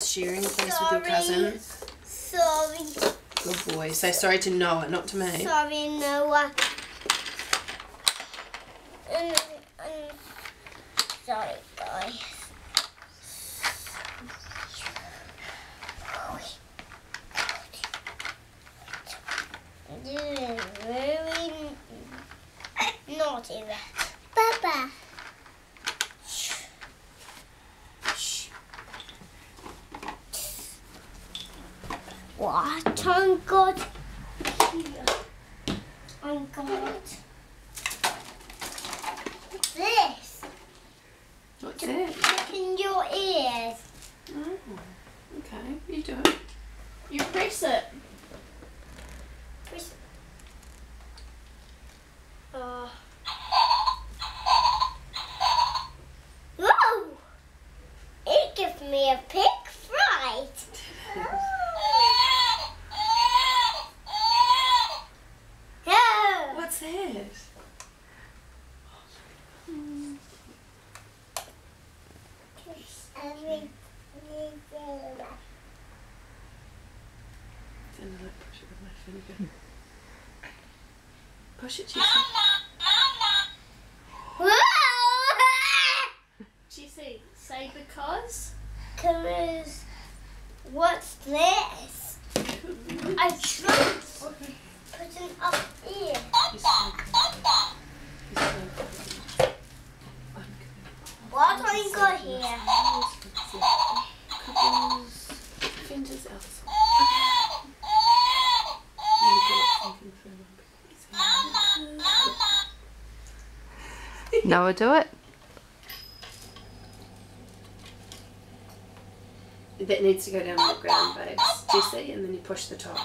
sharing a place with your cousin. Sorry. Good boy. Say sorry to Noah, not to me. Sorry, Noah. Um, um, sorry, guys. This is very naughty. What on God here? God. What's this? What's it? Look in your ears. Oh, okay. You do it. You press it. Press- Uh. Whoa! It gives me a pig What's that? Then I like hmm. push it with my finger. Push it, Jesse. Whoa! Jesse, say because. Cause what's this? I tried putting up here. What I here? Couples, fingers outside. Noah, do it. That needs to go down on the ground, babes. Jesse, and then you push the top.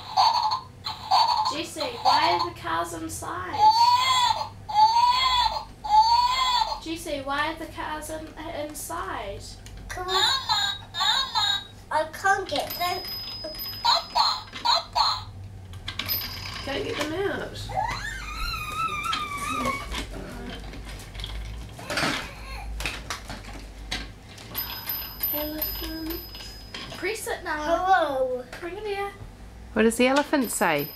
Jesse, why are the cars inside? Jesse, why are the cars in, inside? Cause I can't get them. Can't get them out. Elephant. Press it now. Hello. Bring it here. What does the elephant say?